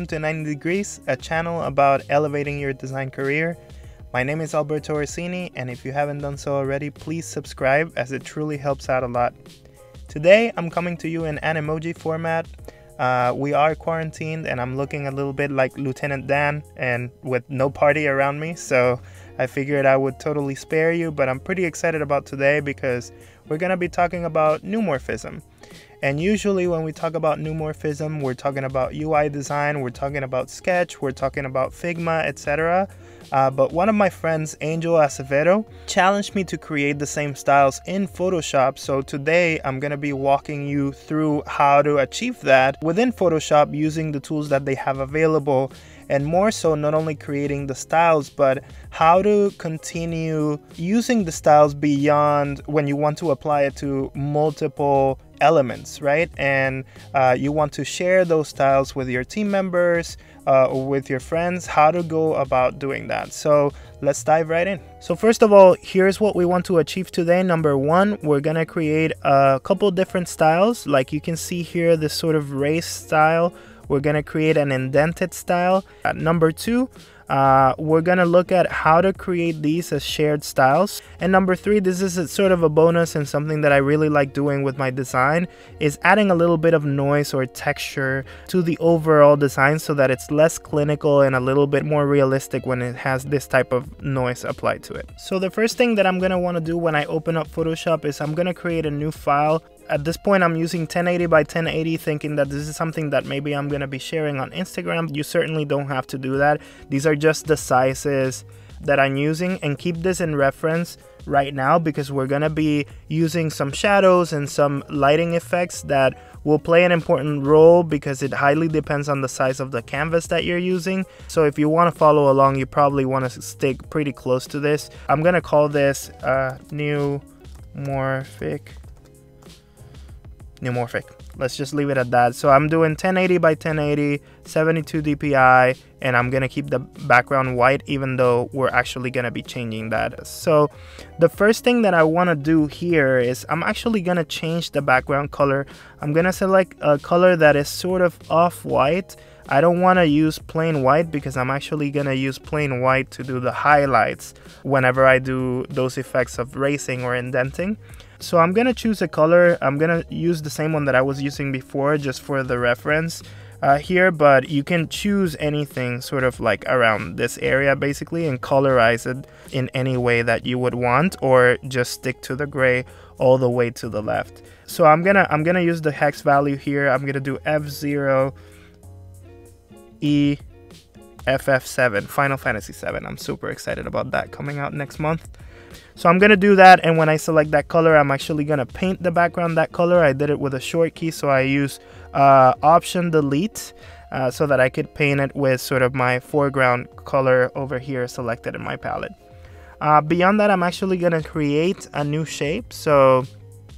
welcome to 90 Degrees, a channel about elevating your design career. My name is Alberto Orsini, and if you haven't done so already, please subscribe as it truly helps out a lot. Today, I'm coming to you in an emoji format. Uh, we are quarantined, and I'm looking a little bit like Lieutenant Dan and with no party around me, so I figured I would totally spare you, but I'm pretty excited about today because we're going to be talking about neumorphism. And usually, when we talk about neumorphism, we're talking about UI design, we're talking about Sketch, we're talking about Figma, etc. Uh, but one of my friends, Angel Acevedo, challenged me to create the same styles in Photoshop. So today, I'm going to be walking you through how to achieve that within Photoshop using the tools that they have available and more so not only creating the styles but how to continue using the styles beyond when you want to apply it to multiple elements right and uh, you want to share those styles with your team members uh, with your friends how to go about doing that. So let's dive right in. So first of all here's what we want to achieve today. Number one we're gonna create a couple different styles. Like you can see here this sort of race style. We're gonna create an indented style. At number two, uh, we're gonna look at how to create these as shared styles. And number three, this is sort of a bonus and something that I really like doing with my design is adding a little bit of noise or texture to the overall design so that it's less clinical and a little bit more realistic when it has this type of noise applied to it. So the first thing that I'm gonna wanna do when I open up Photoshop is I'm gonna create a new file at this point I'm using 1080 by 1080 thinking that this is something that maybe I'm gonna be sharing on Instagram. You certainly don't have to do that. These are just the sizes that I'm using and keep this in reference right now because we're gonna be using some shadows and some lighting effects that will play an important role because it highly depends on the size of the canvas that you're using. So if you want to follow along, you probably want to stick pretty close to this. I'm gonna call this uh, new morphic neumorphic. Let's just leave it at that. So I'm doing 1080 by 1080, 72 dpi, and I'm gonna keep the background white even though we're actually gonna be changing that. So the first thing that I wanna do here is I'm actually gonna change the background color. I'm gonna select a color that is sort of off-white. I don't want to use plain white because I'm actually going to use plain white to do the highlights whenever I do those effects of racing or indenting. So I'm gonna choose a color. I'm gonna use the same one that I was using before just for the reference uh, here, but you can choose anything sort of like around this area basically and colorize it in any way that you would want or just stick to the gray all the way to the left. So I'm gonna I'm gonna use the hex value here. I'm gonna do F0 E FF7 Final Fantasy 7. I'm super excited about that coming out next month. So I'm going to do that and when I select that color, I'm actually going to paint the background that color. I did it with a short key, so I use uh, Option Delete uh, so that I could paint it with sort of my foreground color over here selected in my palette. Uh, beyond that, I'm actually going to create a new shape. So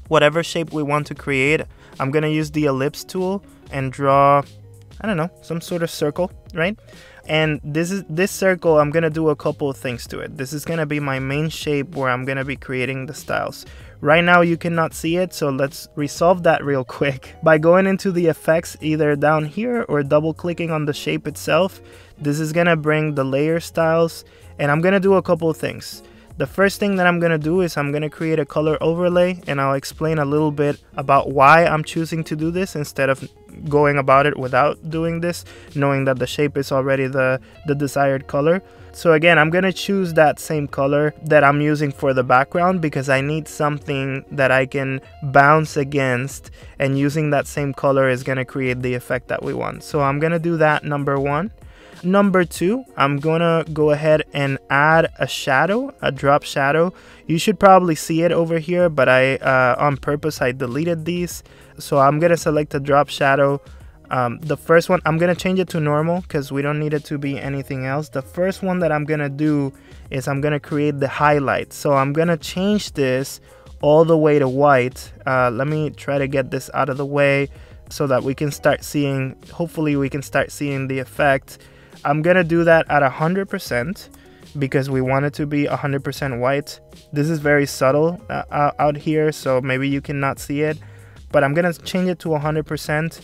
whatever shape we want to create, I'm going to use the ellipse tool and draw, I don't know, some sort of circle, right? and this is this circle i'm gonna do a couple of things to it. This is gonna be my main shape where i'm gonna be creating the styles. Right now you cannot see it so let's resolve that real quick. By going into the effects either down here or double clicking on the shape itself this is gonna bring the layer styles and i'm gonna do a couple of things the first thing that I'm going to do is I'm going to create a color overlay and I'll explain a little bit about why I'm choosing to do this instead of going about it without doing this, knowing that the shape is already the, the desired color. So again, I'm going to choose that same color that I'm using for the background because I need something that I can bounce against and using that same color is going to create the effect that we want. So I'm going to do that number one. Number two, I'm gonna go ahead and add a shadow, a drop shadow. You should probably see it over here, but I, uh, on purpose, I deleted these. So I'm gonna select a drop shadow. Um, the first one, I'm gonna change it to normal because we don't need it to be anything else. The first one that I'm gonna do is I'm gonna create the highlight. So I'm gonna change this all the way to white. Uh, let me try to get this out of the way so that we can start seeing, hopefully we can start seeing the effect I'm gonna do that at 100% because we want it to be 100% white. This is very subtle uh, out here, so maybe you cannot see it, but I'm gonna change it to 100%.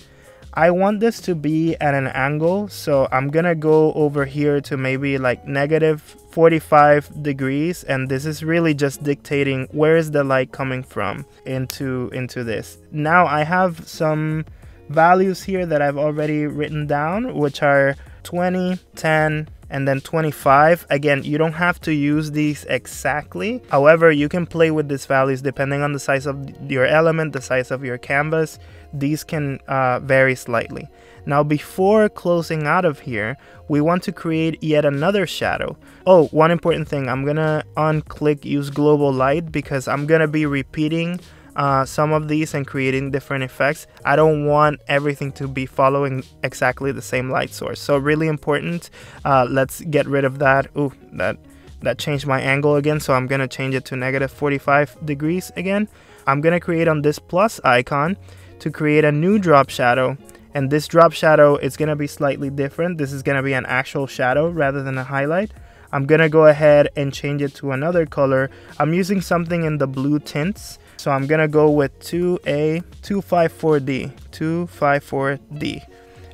I want this to be at an angle, so I'm gonna go over here to maybe like negative 45 degrees, and this is really just dictating where is the light coming from into, into this. Now I have some values here that I've already written down, which are 20, 10, and then 25 again you don't have to use these exactly. However you can play with these values depending on the size of your element the size of your canvas. These can uh, vary slightly. Now before closing out of here we want to create yet another shadow. Oh one important thing. I'm gonna unclick use global light because i'm gonna be repeating uh, some of these and creating different effects. I don't want everything to be following exactly the same light source. So really important. Uh, let's get rid of that. Ooh, that that changed my angle again. So I'm gonna change it to negative 45 degrees again. I'm gonna create on this plus icon to create a new drop shadow. And this drop shadow is gonna be slightly different. This is gonna be an actual shadow rather than a highlight. I'm gonna go ahead and change it to another color. I'm using something in the blue tints so I'm gonna go with 2A254D, 254D.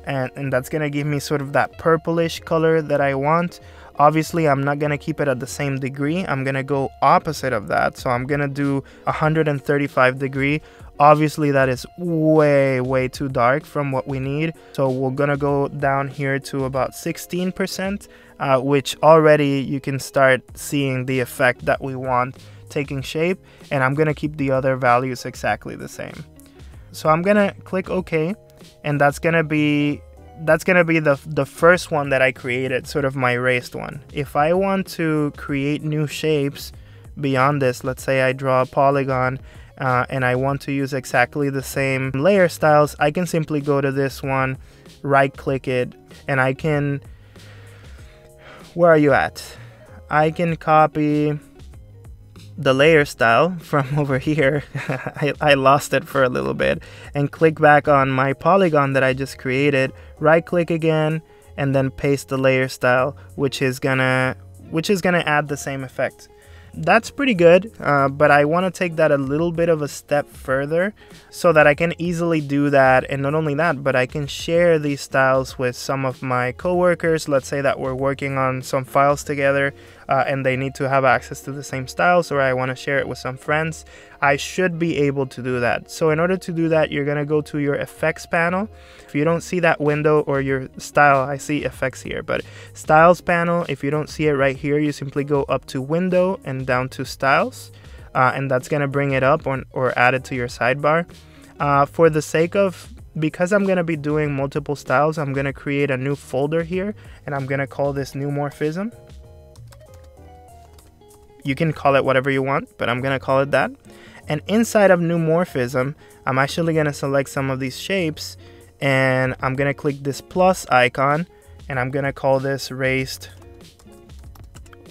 And, and that's gonna give me sort of that purplish color that I want. Obviously, I'm not gonna keep it at the same degree. I'm gonna go opposite of that. So I'm gonna do 135 degree. Obviously, that is way, way too dark from what we need. So we're gonna go down here to about 16%, uh, which already you can start seeing the effect that we want taking shape and I'm gonna keep the other values exactly the same. So I'm gonna click OK and that's gonna be that's gonna be the, the first one that I created, sort of my raised one. If I want to create new shapes beyond this, let's say I draw a polygon uh, and I want to use exactly the same layer styles, I can simply go to this one, right click it, and I can, where are you at? I can copy the layer style from over here, I, I lost it for a little bit, and click back on my polygon that I just created, right click again, and then paste the layer style, which is gonna which is gonna add the same effect that's pretty good, uh, but I want to take that a little bit of a step further so that I can easily do that. And not only that, but I can share these styles with some of my coworkers. Let's say that we're working on some files together uh, and they need to have access to the same styles, or I want to share it with some friends. I should be able to do that. So in order to do that, you're going to go to your effects panel. If you don't see that window or your style, I see effects here, but styles panel, if you don't see it right here, you simply go up to window and down to styles. Uh, and that's going to bring it up on, or add it to your sidebar. Uh, for the sake of because I'm going to be doing multiple styles, I'm going to create a new folder here and I'm going to call this neumorphism. You can call it whatever you want, but I'm going to call it that. And inside of neumorphism, I'm actually going to select some of these shapes and I'm going to click this plus icon and I'm going to call this raised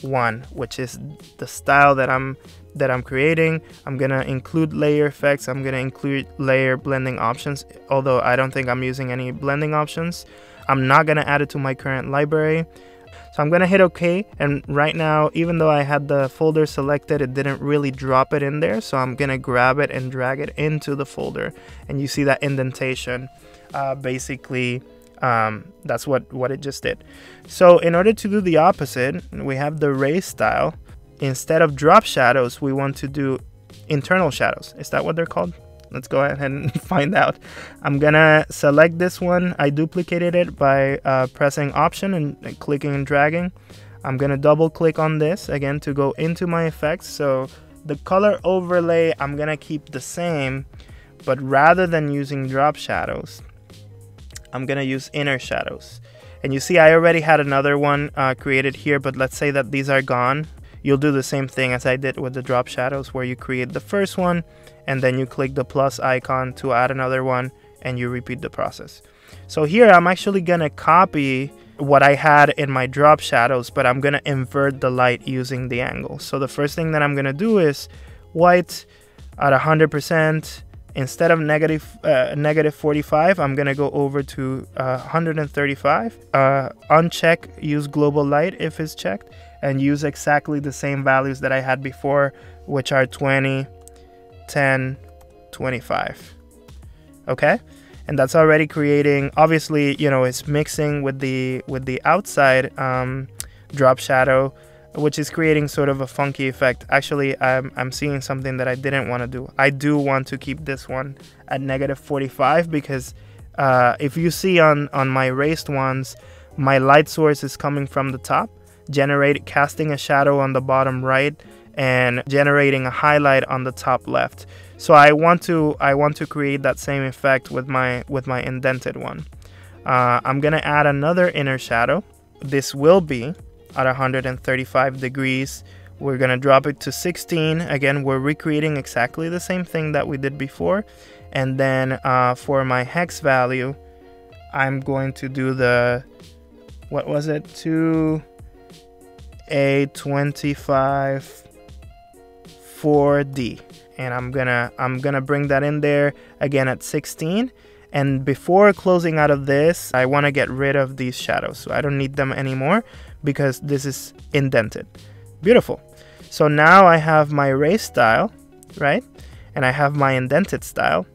one, which is the style that I'm that I'm creating. I'm to include layer effects. I'm to include layer blending options, although I don't think I'm using any blending options. I'm not to add it to my current library. So I'm gonna hit OK and right now even though I had the folder selected it didn't really drop it in there. So I'm gonna grab it and drag it into the folder and you see that indentation. Uh, basically um, that's what what it just did. So in order to do the opposite we have the ray style. Instead of drop shadows we want to do internal shadows. Is that what they're called let's go ahead and find out. I'm gonna select this one. I duplicated it by uh, pressing option and clicking and dragging. I'm gonna double click on this again to go into my effects. So the color overlay, I'm gonna keep the same, but rather than using drop shadows, I'm gonna use inner shadows. And you see I already had another one uh, created here, but let's say that these are gone. You'll do the same thing as I did with the drop shadows where you create the first one and then you click the plus icon to add another one and you repeat the process. So here I'm actually gonna copy what I had in my drop shadows, but I'm gonna invert the light using the angle. So the first thing that I'm gonna do is white at 100%. Instead of negative, uh, negative 45, I'm gonna go over to uh, 135. Uh, uncheck use global light if it's checked and use exactly the same values that I had before, which are 20, 10, 25. Okay? and that's already creating obviously you know it's mixing with the with the outside um, drop shadow which is creating sort of a funky effect actually I'm, I'm seeing something that I didn't want to do I do want to keep this one at negative 45 because uh, if you see on on my raised ones my light source is coming from the top generate casting a shadow on the bottom right and generating a highlight on the top left. So I want to I want to create that same effect with my with my indented one. Uh, I'm gonna add another inner shadow. This will be at 135 degrees. We're gonna drop it to 16 again we're recreating exactly the same thing that we did before. And then uh, for my hex value I'm going to do the what was it? To a 25 4D and I'm gonna I'm gonna bring that in there again at 16 and before closing out of this I want to get rid of these shadows. So I don't need them anymore because this is indented. Beautiful. So now I have my raised style right? And I have my indented style.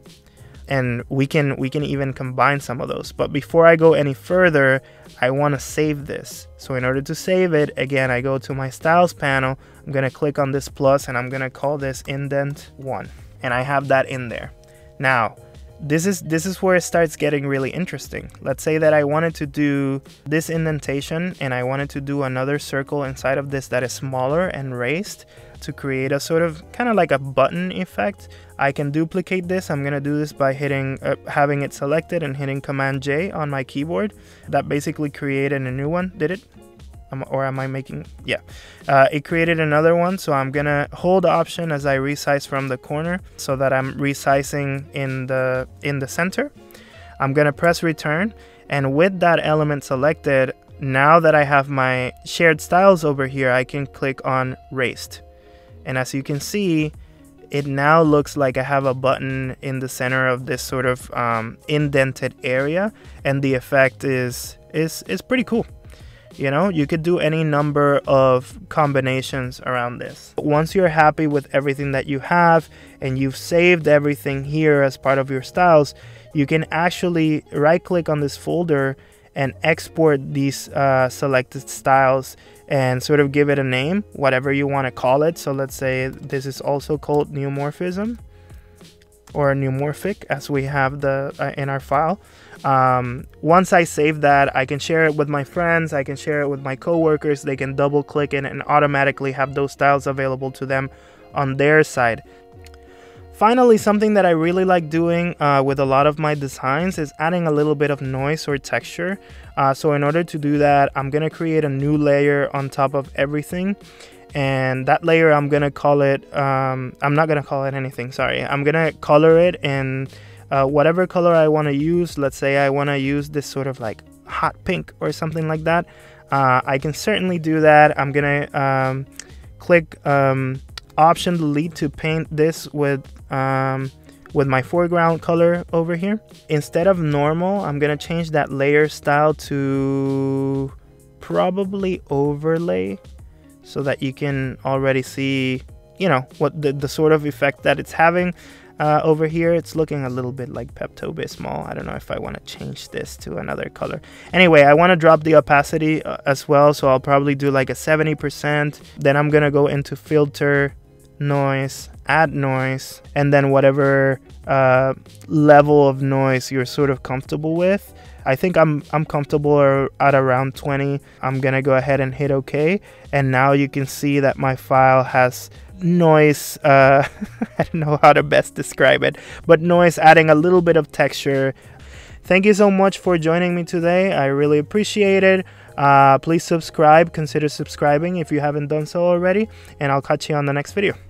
And we can we can even combine some of those. But before I go any further I want to save this. So in order to save it again I go to my styles panel. I'm gonna click on this plus and I'm gonna call this indent one. And I have that in there. Now this is this is where it starts getting really interesting let's say that I wanted to do this indentation and I wanted to do another circle inside of this that is smaller and raised to create a sort of kind of like a button effect. I can duplicate this. I'm gonna do this by hitting, uh, having it selected and hitting Command J on my keyboard. That basically created a new one, did it? Or am I making, yeah. Uh, it created another one, so I'm gonna hold Option as I resize from the corner so that I'm resizing in the, in the center. I'm gonna press return and with that element selected, now that I have my shared styles over here, I can click on raised. And as you can see, it now looks like I have a button in the center of this sort of um, indented area and the effect is is is pretty cool you know? You could do any number of combinations around this. Once you're happy with everything that you have and you've saved everything here as part of your styles you can actually right click on this folder and export these uh, selected styles and sort of give it a name, whatever you want to call it. So let's say this is also called neumorphism or neumorphic as we have the uh, in our file. Um, once I save that, I can share it with my friends, I can share it with my coworkers. They can double click it and automatically have those styles available to them on their side. Finally, something that I really like doing uh, with a lot of my designs is adding a little bit of noise or texture. Uh, so in order to do that, I'm gonna create a new layer on top of everything. And that layer, I'm gonna call it, um, I'm not gonna call it anything, sorry. I'm gonna color it in uh, whatever color I wanna use. Let's say I wanna use this sort of like hot pink or something like that. Uh, I can certainly do that. I'm gonna um, click um, option delete to paint this with um, with my foreground color over here. Instead of normal, I'm gonna change that layer style to probably overlay so that you can already see, you know, what the, the sort of effect that it's having. Uh, over here, it's looking a little bit like Pepto-Bismol. I don't know if I want to change this to another color. Anyway, I want to drop the opacity uh, as well, so I'll probably do like a 70%. Then I'm going to go into filter, noise, add noise, and then whatever uh, level of noise you're sort of comfortable with. I think I'm I'm comfortable at around 20. I'm gonna go ahead and hit OK, and now you can see that my file has noise. Uh, I don't know how to best describe it, but noise adding a little bit of texture. Thank you so much for joining me today. I really appreciate it. Uh, please subscribe. Consider subscribing if you haven't done so already, and I'll catch you on the next video.